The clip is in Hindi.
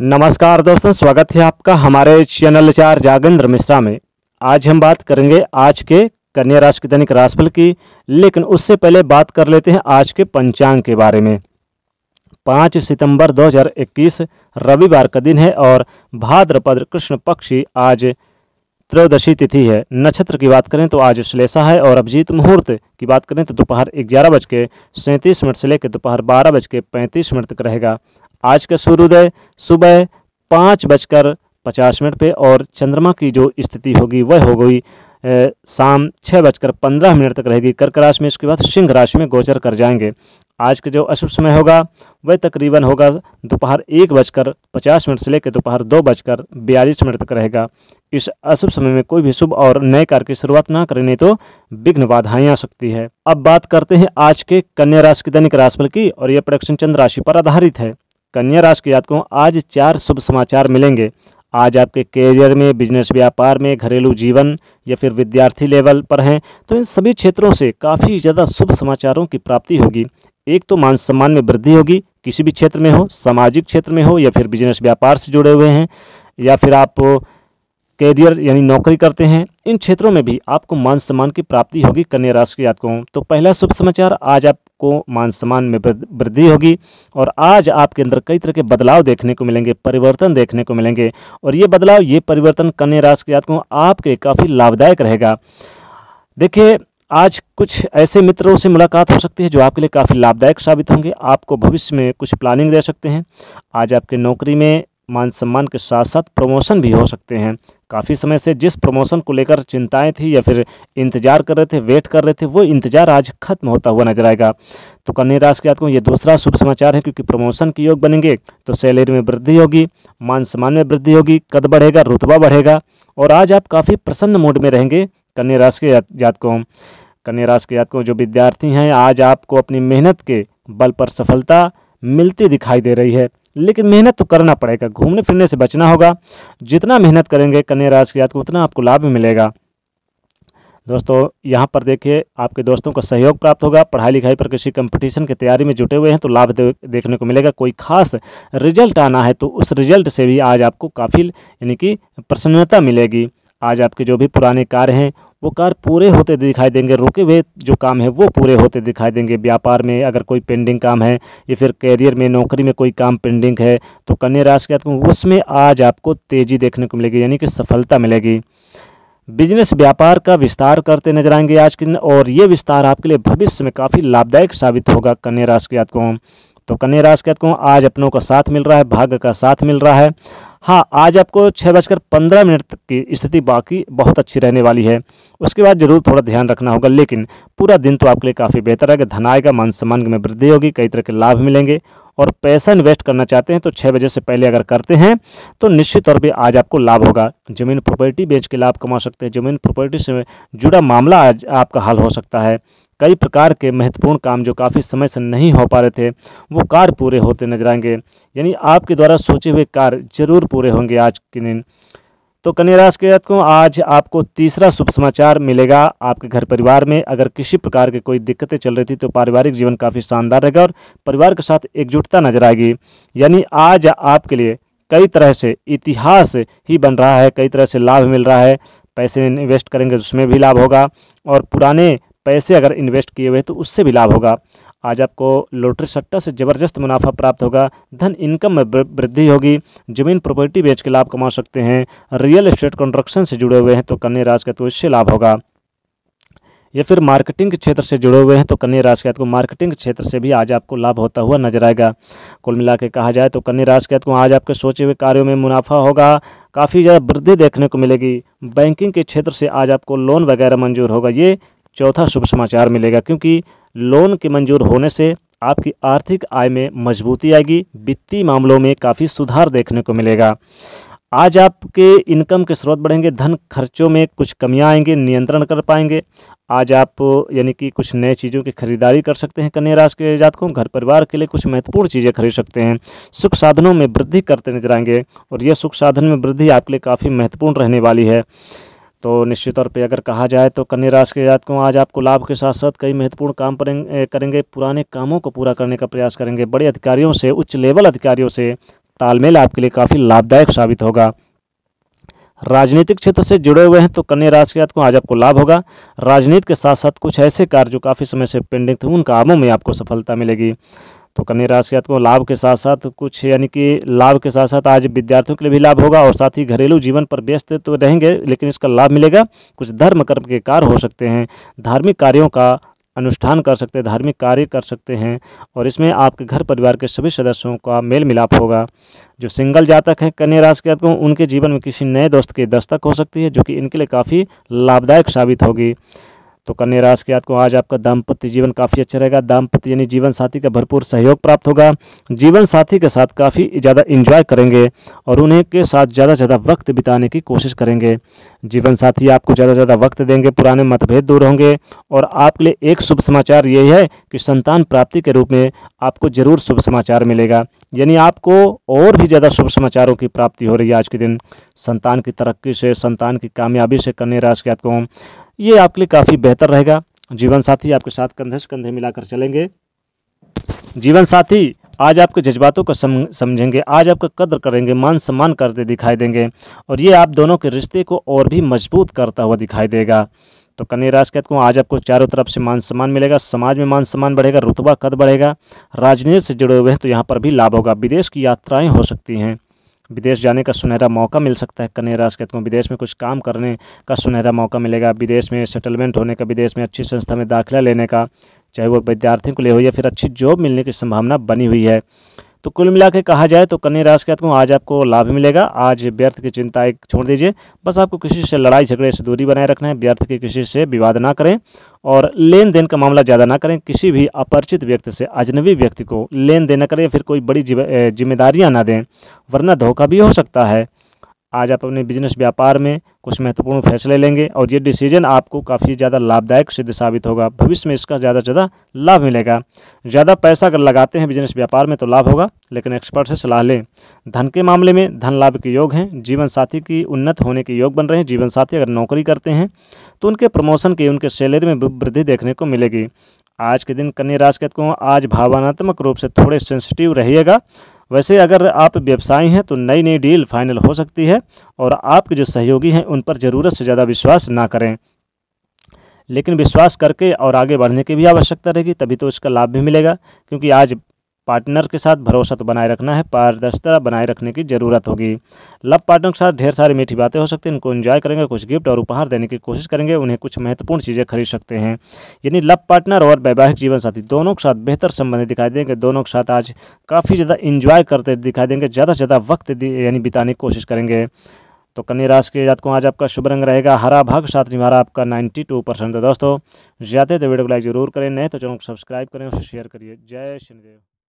नमस्कार दोस्तों, स्वागत है आपका हमारे चैनल चार जागेंद्र मिश्रा में। आज हम बात करेंगे आज के कन्या राशि के दैनिक राशिफल की, लेकिन उससे पहले बात कर लेते हैं आज के पंचांग के बारे में। पाँच सितंबर 2021 रविवार का दिन है और भाद्रपद कृष्ण पक्षी आज त्रयोदशी तिथि है। नक्षत्र की बात करें तो आज श्लेषा है और अभिजीत मुहूर्त की बात करें तो दोपहर ग्यारह बज के सैंतीस मिनट से लेकर दोपहर बारह बज के पैंतीस मिनट तक रहेगा। आज का सूर्योदय सुबह पाँच बजकर पचास मिनट पे और चंद्रमा की जो स्थिति होगी, वह हो गई शाम छः बजकर पंद्रह मिनट तक रहेगी। कर्क राशि में इसके बाद सिंह राशि में गोचर कर जाएँगे। आज का जो अशुभ समय होगा, वह तकरीबन होगा दोपहर एक बजकर पचास मिनट से लेकर दोपहर दो बजकर बयालीस मिनट तक रहेगा। इस अशुभ समय में कोई भी शुभ और नए कार्य की शुरुआत ना करें, नहीं तो विघ्न बाधाएँ आ सकती है। अब बात करते हैं आज के कन्या राशि के, दैनिक राशिफल की और यह प्रोडक्शन चंद्र राशि पर आधारित है। कन्या राशि के जातकों, आज चार शुभ समाचार मिलेंगे। आज आपके कैरियर में बिज़नेस व्यापार में, घरेलू जीवन या फिर विद्यार्थी लेवल पर हैं तो इन सभी क्षेत्रों से काफ़ी ज़्यादा शुभ समाचारों की प्राप्ति होगी। एक तो मान सम्मान में वृद्धि होगी, किसी भी क्षेत्र में हो, सामाजिक क्षेत्र में हो या फिर बिज़नेस व्यापार से जुड़े हुए हैं, या फिर आप कैरियर यानी नौकरी करते हैं, इन क्षेत्रों में भी आपको मान सम्मान की प्राप्ति होगी कन्या राशि के जातकों। तो पहला शुभ समाचार, आज आपको मान सम्मान में वृद्धि होगी और आज आपके अंदर कई तरह के बदलाव देखने को मिलेंगे, परिवर्तन देखने को मिलेंगे और ये बदलाव, ये परिवर्तन कन्या राशि के जातकों आपके काफ़ी लाभदायक रहेगा। देखिए, आज कुछ ऐसे मित्रों से मुलाकात हो सकती है जो आपके लिए काफ़ी लाभदायक साबित होंगे। आपको भविष्य में कुछ प्लानिंग दे सकते हैं। आज आपके नौकरी में मान सम्मान के साथ साथ प्रमोशन भी हो सकते हैं। काफ़ी समय से जिस प्रमोशन को लेकर चिंताएँ थी या फिर इंतज़ार कर रहे थे वेट कर रहे थे, वो इंतज़ार आज खत्म होता हुआ नज़र आएगा। तो कन्या राशि के जातकों ये दूसरा शुभ समाचार है, क्योंकि प्रमोशन के योग बनेंगे तो सैलरी में वृद्धि होगी, मान सम्मान में वृद्धि होगी, कद बढ़ेगा, रुतबा बढ़ेगा, और आज आप काफ़ी प्रसन्न मूड में रहेंगे कन्या राशि के जातकों कन्या राशि के जातकों जो विद्यार्थी हैं, आज आपको अपनी मेहनत के बल पर सफलता मिलती दिखाई दे रही है। लेकिन मेहनत तो करना पड़ेगा घूमने फिरने से बचना होगा। जितना मेहनत करेंगे कन्या राशि के जातकों उतना आपको लाभ मिलेगा। दोस्तों यहाँ पर देखिए आपके दोस्तों का सहयोग प्राप्त होगा। पढ़ाई लिखाई पर किसी कंपटीशन की तैयारी में जुटे हुए हैं तो लाभ दे, देखने को मिलेगा। कोई खास रिज़ल्ट आना है तो उस रिज़ल्ट से भी आज आपको काफ़ी यानी कि प्रसन्नता मिलेगी। आज आपके जो भी पुराने कार्य हैं वो कार्य पूरे होते दिखाई देंगे, रुके हुए जो काम है वो पूरे होते दिखाई देंगे। व्यापार में अगर कोई पेंडिंग काम है या फिर कैरियर में, नौकरी में कोई काम पेंडिंग है तो कन्या राशि के उसमें आज आपको तेज़ी देखने को मिलेगी, यानी कि सफलता मिलेगी। बिज़नेस व्यापार का विस्तार करते नज़र आएँगे आज के दिन, और ये विस्तार आपके लिए भविष्य में काफ़ी लाभदायक साबित होगा कन्या राशि के जातकों तो कन्या राशि के जातकों आज अपनों का साथ मिल रहा है, भाग्य का साथ मिल रहा है हाँ आज आपको छः बजकर पंद्रह मिनट तक की स्थिति बाकी बहुत अच्छी रहने वाली है। उसके बाद ज़रूर थोड़ा ध्यान रखना होगा, लेकिन पूरा दिन तो आपके लिए काफ़ी बेहतर है। धन आएगा मान सम्मान में वृद्धि होगी, कई तरह के लाभ मिलेंगे। और पैसा इन्वेस्ट करना चाहते हैं तो छः बजे से पहले अगर करते हैं तो निश्चित तौर पर आज आपको लाभ होगा। ज़मीन प्रॉपर्टी बेच के लाभ कमा सकते हैं। ज़मीन प्रॉपर्टी से जुड़ा मामला आज आपका हल हो सकता है। कई प्रकार के महत्वपूर्ण काम जो काफ़ी समय से नहीं हो पा रहे थे, वो कार्य पूरे होते नज़र आएँगे। यानी आपके द्वारा सोचे हुए कार्य ज़रूर पूरे होंगे आज के दिन। तो कन्या राशि के को आज आपको तीसरा शुभ समाचार मिलेगा आपके घर परिवार में। अगर किसी प्रकार की कोई दिक्कतें चल रही थी तो पारिवारिक जीवन काफ़ी शानदार रहेगा और परिवार के साथ एकजुटता नज़र आएगी। यानी आज आपके लिए कई तरह से इतिहास ही बन रहा है, कई तरह से लाभ मिल रहा है। पैसे इन्वेस्ट करेंगे तो उसमें भी लाभ होगा और पुराने पैसे अगर इन्वेस्ट किए हुए तो उससे भी लाभ होगा। आज आपको लोटरी सट्टा से ज़बरदस्त मुनाफा प्राप्त होगा। धन इनकम में वृद्धि होगी। ज़मीन प्रॉपर्टी बेच के लाभ कमा सकते हैं। रियल एस्टेट कंस्ट्रक्शन से जुड़े हुए हैं तो कन्या राज का तो इससे लाभ होगा। या फिर मार्केटिंग के क्षेत्र से जुड़े हुए हैं तो कन्या राशि के मार्केटिंग क्षेत्र से भी आज आपको लाभ होता हुआ नज़र आएगा। कुल मिला के कहा जाए तो कन्या के को आज आपके सोचे हुए कार्यों में मुनाफा होगा। काफ़ी ज़्यादा वृद्धि देखने को मिलेगी। बैंकिंग के क्षेत्र से आज आपको लोन वगैरह मंजूर होगा। ये चौथा शुभ समाचार मिलेगा, क्योंकि लोन के मंजूर होने से आपकी आर्थिक आय में मजबूती आएगी, वित्तीय मामलों में काफ़ी सुधार देखने को मिलेगा। आज आपके इनकम के स्रोत बढ़ेंगे, धन खर्चों में कुछ कमियाँ आएँगे, नियंत्रण कर पाएँगे। आज आप, यानी कि कुछ नए चीज़ों की खरीदारी कर सकते हैं, कन्या राशि के जातकों, घर परिवार के लिए कुछ महत्वपूर्ण चीज़ें खरीद सकते हैं। सुख साधनों में वृद्धि करते नज़र आएँगे, और यह सुख साधन में वृद्धि आपके लिए काफ़ी महत्वपूर्ण रहने वाली है। तो निश्चित तौर पे अगर कहा जाए तो कन्या राशि के जात को आज आपको लाभ के साथ साथ कई महत्वपूर्ण काम करेंगे। पुराने कामों को पूरा करने का प्रयास करेंगे। बड़े अधिकारियों से, उच्च लेवल अधिकारियों से तालमेल आपके लिए काफ़ी लाभदायक साबित होगा। राजनीतिक क्षेत्र से जुड़े हुए हैं तो कन्या राशि के को आज आपको लाभ होगा। राजनीति के साथ साथ कुछ ऐसे कार्य जो काफ़ी समय से पेंडिंग थे, उन कामों में आपको सफलता मिलेगी। तो कन्या राशि के को लाभ के साथ साथ कुछ यानी कि लाभ के साथ साथ आज विद्यार्थियों के लिए भी लाभ होगा और साथ ही घरेलू जीवन पर व्यस्त तो रहेंगे, लेकिन इसका लाभ मिलेगा। कुछ धर्म कर्म के कार्य हो सकते हैं, धार्मिक कार्यों का अनुष्ठान कर सकते हैं, धार्मिक कार्य कर सकते हैं और इसमें आपके घर परिवार के सभी सदस्यों का मेल मिलाप होगा। जो सिंगल जातक हैं कन्या राशि के को उनके जीवन में किसी नए दोस्त की दस्तक हो सकती है, जो कि इनके लिए काफ़ी लाभदायक साबित होगी। तो कन्या राशि के को आज आपका दाम्पत्य जीवन काफ़ी अच्छा रहेगा। दाम्पत्य यानी जीवन साथी का भरपूर सहयोग प्राप्त होगा। जीवन साथी के साथ काफ़ी ज़्यादा इंजॉय करेंगे और उन्हें के साथ ज़्यादा से ज़्यादा वक्त बिताने की कोशिश करेंगे। जीवन साथी आपको ज़्यादा से ज़्यादा वक्त देंगे, पुराने मतभेद दूर होंगे और आपके लिए एक शुभ समाचार यही है कि संतान प्राप्ति के रूप में आपको ज़रूर शुभ समाचार मिलेगा। यानी आपको और भी ज़्यादा शुभ समाचारों की प्राप्ति हो रही है आज के दिन। संतान की तरक्की से, संतान की कामयाबी से कन्या राशि के को ये आपके लिए काफ़ी बेहतर रहेगा। जीवन साथी आपके साथ कंधे से कंधे मिलाकर चलेंगे। जीवन साथी आज आपके जज्बातों को सम, समझेंगे। आज आपका कद्र करेंगे मान सम्मान करते दिखाई देंगे। और ये आप दोनों के रिश्ते को और भी मज़बूत करता हुआ दिखाई देगा। तो कन्या राशि कहते को आज आपको चारों तरफ़ से मान सम्मान मिलेगा। समाज में मान सम्मान बढ़ेगा रुतबा कद बढ़ेगा। राजनीति से जुड़े हुए हैं तो यहाँ पर भी लाभ होगा। विदेश की यात्राएँ हो सकती हैं। विदेश जाने का सुनहरा मौका मिल सकता है कन्या राशि के हैं विदेश में कुछ काम करने का सुनहरा मौका मिलेगा। विदेश में सेटलमेंट होने का, विदेश में अच्छी संस्था में दाखिला लेने का, चाहे वो विद्यार्थियों को ले हो या फिर अच्छी जॉब मिलने की संभावना बनी हुई है। तो कुल मिला के कहा जाए तो कन्या राशि के हूँ आज आपको लाभ मिलेगा। आज व्यर्थ की चिंता एक छोड़ दीजिए। बस आपको किसी से लड़ाई झगड़े से दूरी बनाए रखना है। व्यर्थ के किसी से विवाद ना करें और लेन देन का मामला ज़्यादा ना करें। किसी भी अपरिचित व्यक्ति से, अजनबी व्यक्ति को लेन देन न करें। फिर कोई बड़ी जिम्मेदारियाँ ना दें, वरना धोखा भी हो सकता है। आज आप अपने बिज़नेस व्यापार में कुछ महत्वपूर्ण फैसले लेंगे और ये डिसीज़न आपको काफ़ी ज़्यादा लाभदायक सिद्ध साबित होगा। भविष्य में इसका ज़्यादा से ज़्यादा लाभ मिलेगा। ज़्यादा पैसा अगर लगाते हैं बिज़नेस व्यापार में तो लाभ होगा, लेकिन एक्सपर्ट से सलाह लें। धन के मामले में धन लाभ के योग हैं, जीवन साथी की उन्नत होने के योग बन रहे हैं। जीवन साथी अगर नौकरी करते हैं तो उनके प्रमोशन की, उनके सैलरी में वृद्धि देखने को मिलेगी। आज के दिन कन्या राज को आज भावनात्मक रूप से थोड़े सेंसिटिव रहिएगा। वैसे अगर आप व्यवसायी हैं तो नई नई डील फाइनल हो सकती है और आपके जो सहयोगी हैं, उन पर ज़रूरत से ज़्यादा विश्वास ना करें। लेकिन विश्वास करके और आगे बढ़ने की भी आवश्यकता रहेगी, तभी तो इसका लाभ भी मिलेगा, क्योंकि आज पार्टनर के साथ भरोसा तो बनाए रखना है, पारदर्शिता बनाए रखने की ज़रूरत होगी। लव पार्टनर के साथ ढेर सारी मीठी बातें हो सकती हैं, उनको एंजॉय करेंगे, कुछ गिफ्ट और उपहार देने की कोशिश करेंगे, उन्हें कुछ महत्वपूर्ण चीज़ें खरीद सकते हैं। यानी लव पार्टनर और वैवाहिक जीवन साथी दोनों के साथ बेहतर संबंध दिखाई देंगे, दोनों के साथ आज काफ़ी ज़्यादा इंजॉय करते दिखाई देंगे, ज़्यादा से ज़्यादा वक्त यानी बिताने की कोशिश करेंगे। तो कन्या राशि के जात को आज आपका शुभ रंग रहेगा, हरा भाग साथ निभारा आपका 92 परसेंट दोस्तों, ज़्यादा तो वीडियो को लाइक ज़रूर करें, नए तो चैनल को सब्सक्राइब करें, उसे शेयर करिए। जय शनिदेव